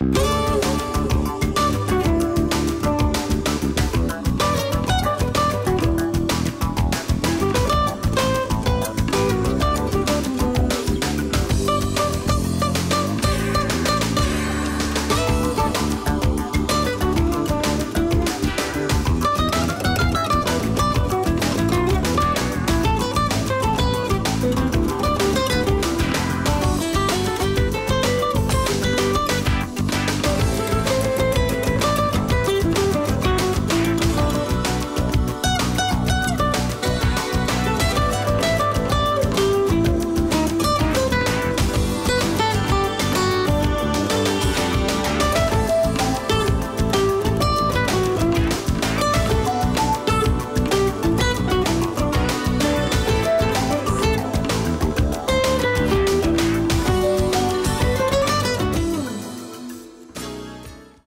Boom!